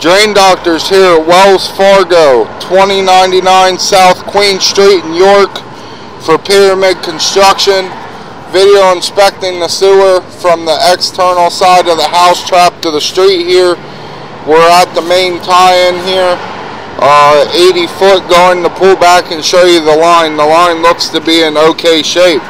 Drain Doctors here at Wells Fargo, 2099 South Queen Street in York for Pyramid Construction. Video inspecting the sewer from the external side of the house trap to the street here. We're at the main tie-in here. Uh, 80 foot going to pull back and show you the line. The line looks to be in okay shape.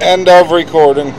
End of recording.